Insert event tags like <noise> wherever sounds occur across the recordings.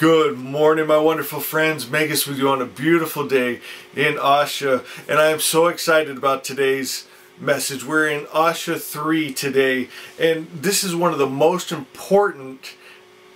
Good morning, my wonderful friends. Magus with you on a beautiful day in Asha, and I am so excited about today's message. We're in Asha 3 today, and this is one of the most important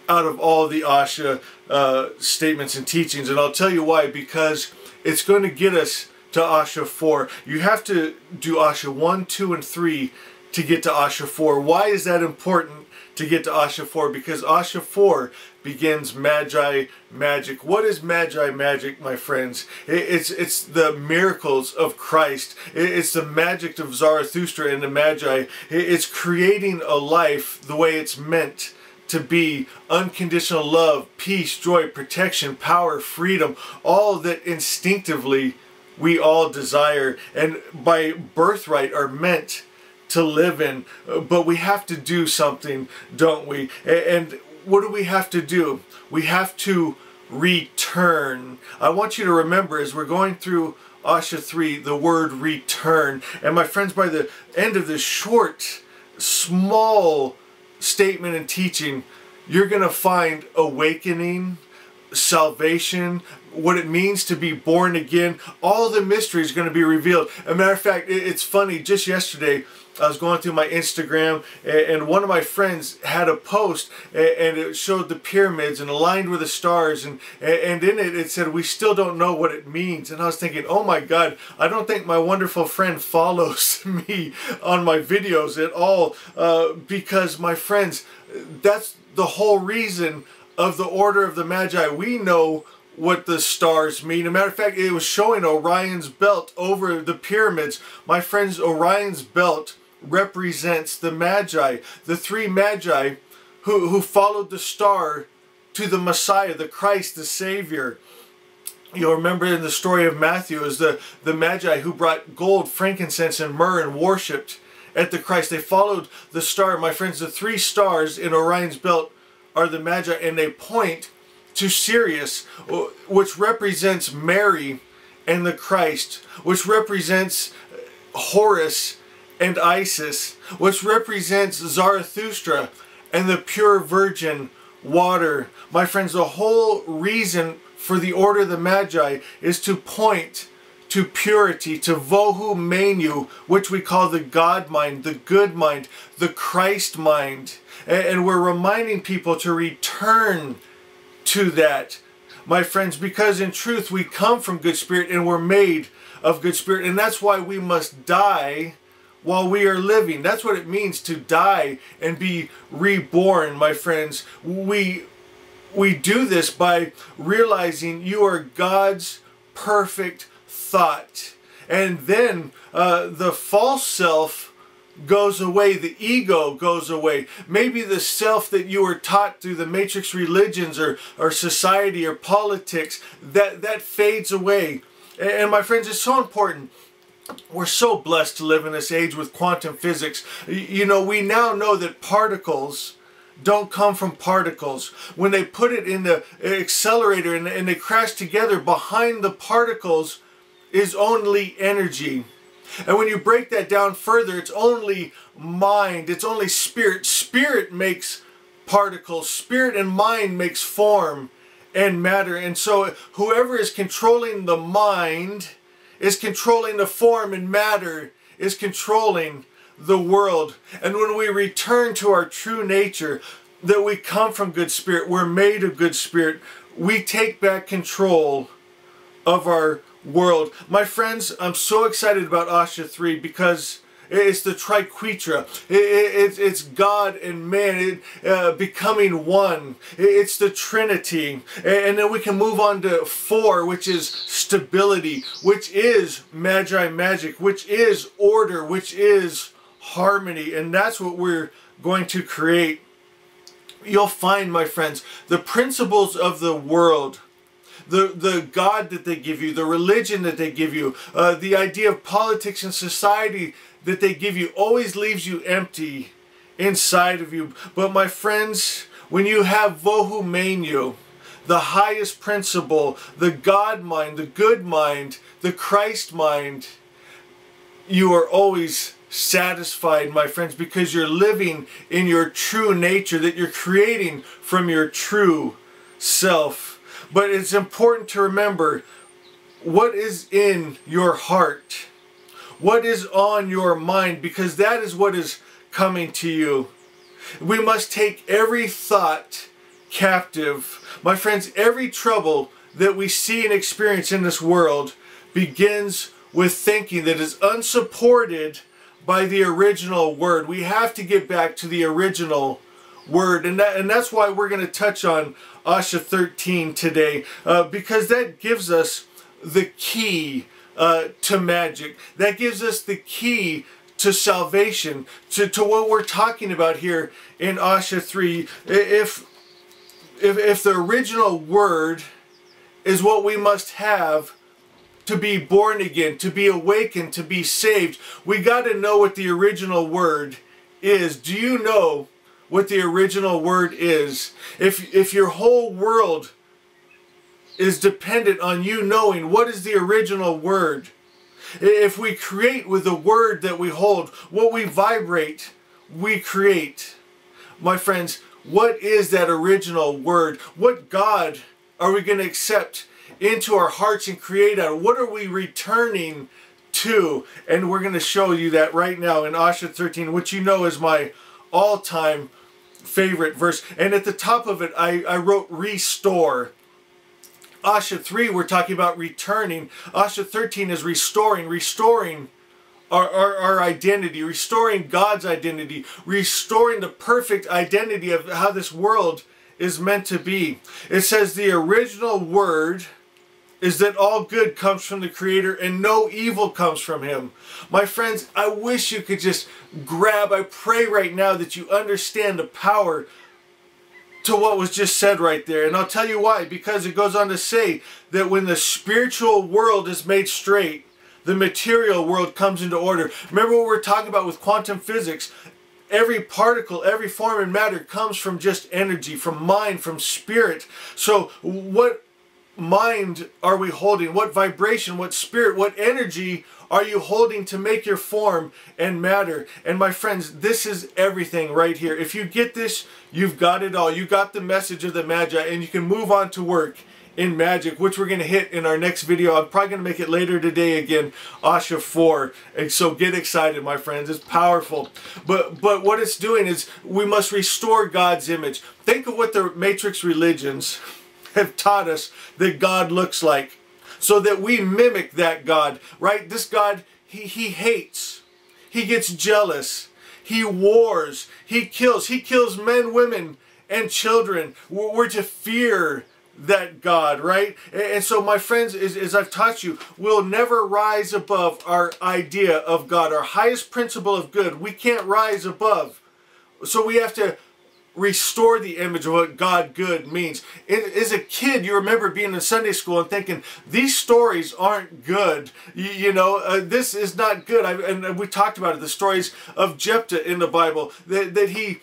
out of all the Asha uh, statements and teachings, and I'll tell you why. Because it's going to get us to Asha 4. You have to do Asha 1, 2, and 3 to get to Asha 4. Why is that important? to get to Asha 4 because Asha 4 begins Magi magic. What is Magi magic, my friends? It's it's the miracles of Christ. It's the magic of Zarathustra and the Magi. It's creating a life the way it's meant to be unconditional love, peace, joy, protection, power, freedom, all that instinctively we all desire and by birthright are meant to live in. But we have to do something, don't we? And what do we have to do? We have to return. I want you to remember as we're going through Asha 3, the word return. And my friends, by the end of this short, small statement and teaching, you're going to find awakening, salvation, what it means to be born again. All the mystery is going to be revealed. A matter of fact, it's funny, just yesterday, I was going through my Instagram and one of my friends had a post and it showed the pyramids and aligned with the stars and and in it it said we still don't know what it means and I was thinking oh my god I don't think my wonderful friend follows <laughs> me on my videos at all uh, because my friends that's the whole reason of the order of the Magi we know what the stars mean. As a matter of fact, it was showing Orion's belt over the pyramids. My friends, Orion's belt represents the Magi, the three Magi who, who followed the star to the Messiah, the Christ, the Savior. You'll remember in the story of Matthew is the, the Magi who brought gold, frankincense, and myrrh and worshipped at the Christ. They followed the star. My friends, the three stars in Orion's belt are the Magi, and they point to Sirius, which represents Mary and the Christ, which represents Horus and Isis, which represents Zarathustra and the pure virgin water. My friends, the whole reason for the order of the Magi is to point to purity, to vohu mainyu, which we call the God mind, the good mind, the Christ mind. And we're reminding people to return to that, my friends, because in truth we come from good spirit and we're made of good spirit. And that's why we must die while we are living. That's what it means to die and be reborn, my friends. We we do this by realizing you are God's perfect thought. And then uh, the false self goes away, the ego goes away. Maybe the self that you were taught through the matrix religions or, or society or politics, that, that fades away. And my friends, it's so important we're so blessed to live in this age with quantum physics. You know, we now know that particles don't come from particles. When they put it in the accelerator and, and they crash together, behind the particles is only energy. And when you break that down further, it's only mind, it's only spirit. Spirit makes particles, spirit and mind makes form and matter. And so whoever is controlling the mind is controlling the form and matter, is controlling the world. And when we return to our true nature, that we come from good spirit, we're made of good spirit, we take back control of our world. My friends, I'm so excited about Asha 3 because it's the triquetra. it's God and man uh, becoming one. it's the Trinity. And then we can move on to four, which is stability, which is Magi magic, which is order, which is harmony. And that's what we're going to create. You'll find, my friends, the principles of the world the, the God that they give you, the religion that they give you, uh, the idea of politics and society that they give you always leaves you empty inside of you. But my friends, when you have vohu mainyu, the highest principle, the God mind, the good mind, the Christ mind, you are always satisfied, my friends, because you're living in your true nature that you're creating from your true self. But it's important to remember what is in your heart, what is on your mind, because that is what is coming to you. We must take every thought captive. My friends, every trouble that we see and experience in this world begins with thinking that is unsupported by the original word. We have to get back to the original word. And, that, and that's why we're going to touch on Asha 13 today, uh, because that gives us the key uh, to magic. That gives us the key to salvation, to, to what we're talking about here in Asha 3. If, if, if the original word is what we must have to be born again, to be awakened, to be saved, we got to know what the original word is. Do you know what the original word is? If, if your whole world is dependent on you knowing what is the original word, if we create with the word that we hold, what we vibrate, we create. My friends, what is that original word? What God are we going to accept into our hearts and create out? What are we returning to? And we're going to show you that right now in Asha 13, which you know is my all-time favorite verse. And at the top of it, I, I wrote restore. Asha 3, we're talking about returning. Asha 13 is restoring, restoring our, our, our, identity, restoring God's identity, restoring the perfect identity of how this world is meant to be. It says the original word is that all good comes from the Creator and no evil comes from Him. My friends, I wish you could just grab, I pray right now that you understand the power to what was just said right there. And I'll tell you why. Because it goes on to say that when the spiritual world is made straight, the material world comes into order. Remember what we are talking about with quantum physics? Every particle, every form and matter comes from just energy, from mind, from spirit. So what mind are we holding? What vibration, what spirit, what energy are you holding to make your form and matter? And my friends, this is everything right here. If you get this, you've got it all. You got the message of the Magi and you can move on to work in magic, which we're going to hit in our next video. I'm probably going to make it later today again, Asha 4. And so get excited, my friends. It's powerful. But, but what it's doing is we must restore God's image. Think of what the Matrix religions have taught us that God looks like so that we mimic that God, right? This God, he, he hates. He gets jealous. He wars. He kills. He kills men, women, and children. We're to fear that God, right? And so, my friends, as, as I've taught you, we'll never rise above our idea of God, our highest principle of good. We can't rise above. So we have to restore the image of what God good means. As a kid, you remember being in Sunday school and thinking, these stories aren't good. You, you know, uh, this is not good. I, and we talked about it, the stories of Jephthah in the Bible, that, that he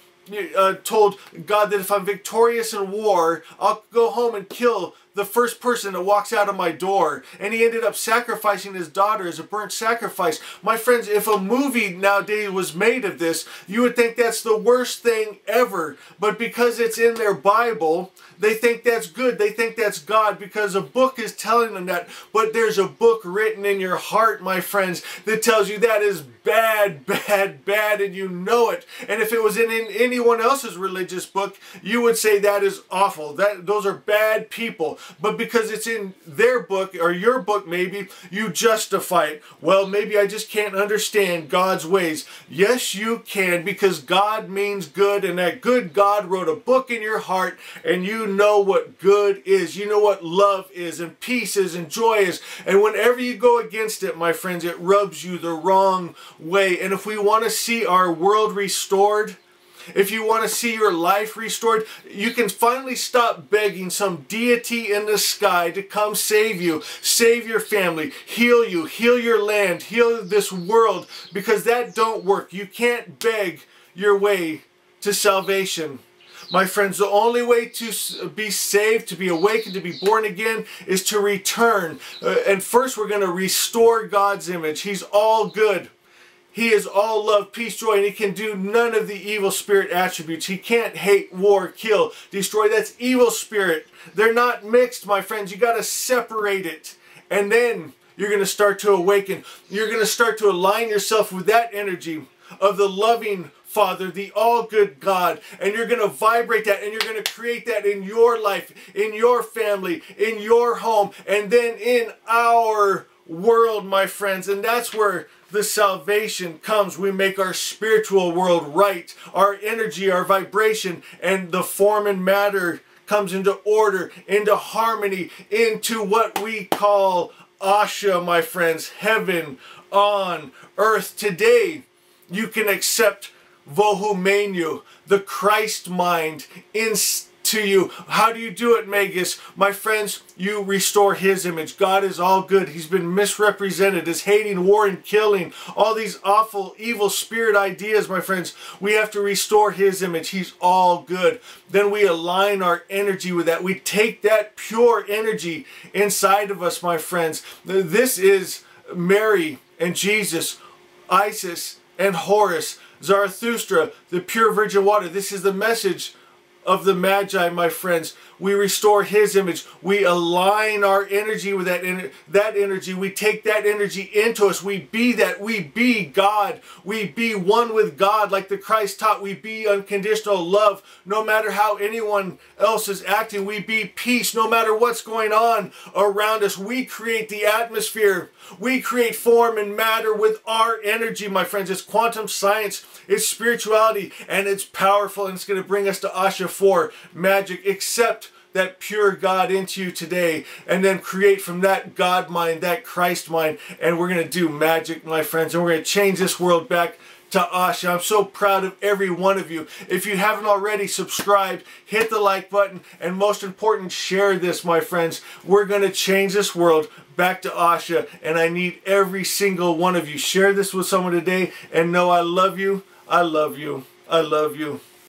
uh, told God that if I'm victorious in war, I'll go home and kill the first person that walks out of my door. And he ended up sacrificing his daughter as a burnt sacrifice. My friends, if a movie nowadays was made of this, you would think that's the worst thing ever. But because it's in their Bible, they think that's good. They think that's God because a book is telling them that. But there's a book written in your heart, my friends, that tells you that is bad, bad, bad, and you know it. And if it was in, in anyone else's religious book, you would say that is awful. That Those are bad people. But because it's in their book, or your book maybe, you justify it. Well, maybe I just can't understand God's ways. Yes, you can, because God means good, and that good God wrote a book in your heart, and you know what good is. You know what love is and peace is and joy is. And whenever you go against it, my friends, it rubs you the wrong way. And if we want to see our world restored, if you want to see your life restored, you can finally stop begging some deity in the sky to come save you, save your family, heal you, heal your land, heal this world, because that don't work. You can't beg your way to salvation. My friends, the only way to be saved, to be awakened, to be born again is to return. Uh, and first, we're going to restore God's image. He's all good. He is all love, peace, joy, and he can do none of the evil spirit attributes. He can't hate, war, kill, destroy. That's evil spirit. They're not mixed, my friends. You got to separate it. And then you're going to start to awaken. You're going to start to align yourself with that energy of the loving Father, the all good God, and you're going to vibrate that and you're going to create that in your life, in your family, in your home, and then in our world, my friends. And that's where the salvation comes. We make our spiritual world right, our energy, our vibration, and the form and matter comes into order, into harmony, into what we call Asha, my friends, heaven on earth. Today, you can accept Vohu the Christ mind, in to you. How do you do it, Magus? My friends, you restore his image. God is all good. He's been misrepresented as hating, war, and killing. All these awful, evil spirit ideas, my friends. We have to restore his image. He's all good. Then we align our energy with that. We take that pure energy inside of us, my friends. This is Mary and Jesus, Isis and Horus, Zarathustra, the pure virgin water. This is the message of the Magi, my friends. We restore His image. We align our energy with that, en that energy. We take that energy into us. We be that. We be God. We be one with God like the Christ taught. We be unconditional love no matter how anyone else is acting. We be peace no matter what's going on around us. We create the atmosphere. We create form and matter with our energy, my friends. It's quantum science. It's spirituality and it's powerful and it's going to bring us to Asha 4 magic, accept that pure God into you today and then create from that God mind, that Christ mind, and we're going to do magic, my friends, and we're going to change this world back to Asha. I'm so proud of every one of you. If you haven't already subscribed, hit the like button, and most important, share this, my friends. We're going to change this world back to Asha, and I need every single one of you. Share this with someone today, and know I love you. I love you. I love you.